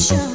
show.